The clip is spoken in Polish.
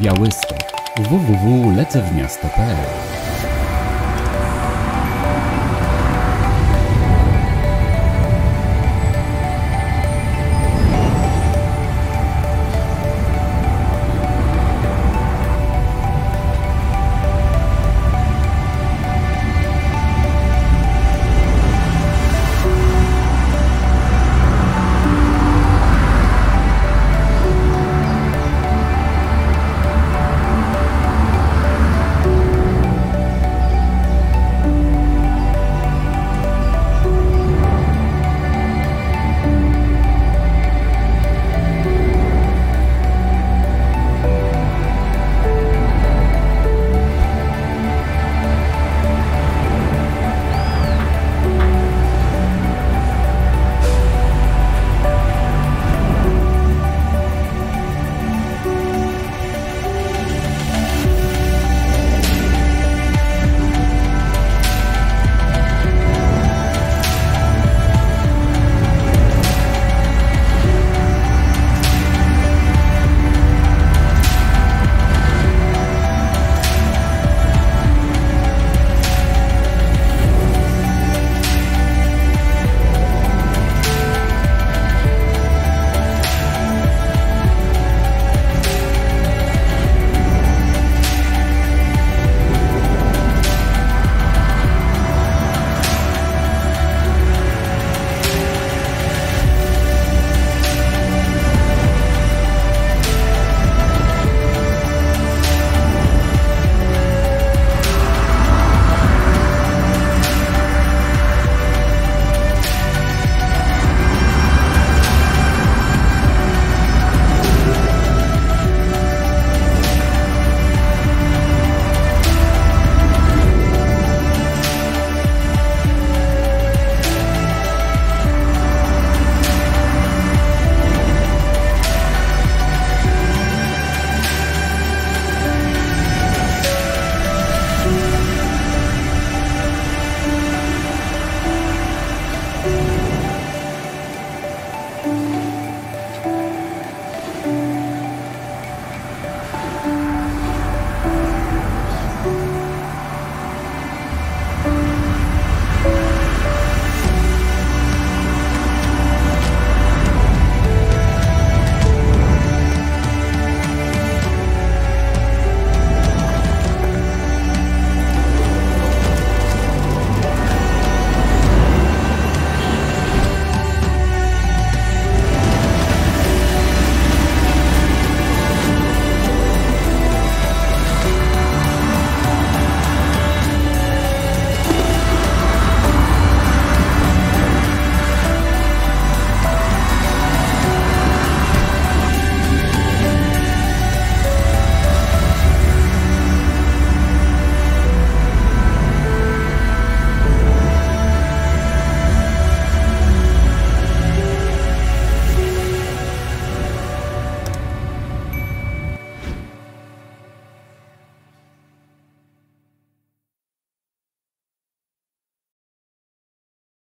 Białystok. Www.lecewmiasto.pl